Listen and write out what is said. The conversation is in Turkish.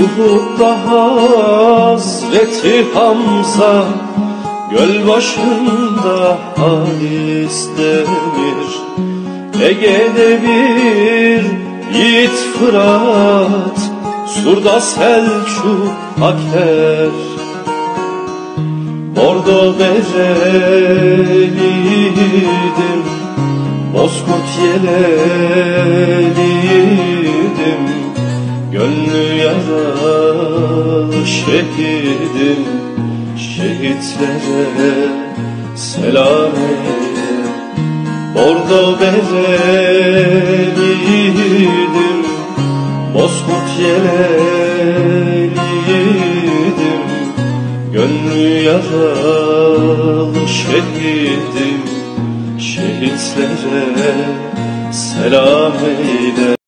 Uhud'da Hazreti Hamza Göl başında Halis Demir Ege'de bir yiğit Fırat Surda Selçuk Aker Orada bezeliydim Bozkurt yeleliydim Gönlü yaralı şehidim Şehitlere selam eyle Orada bezeliydim Bozkurt yeleliydim Gönlü yaralı şehidim Şehitlere selam eyle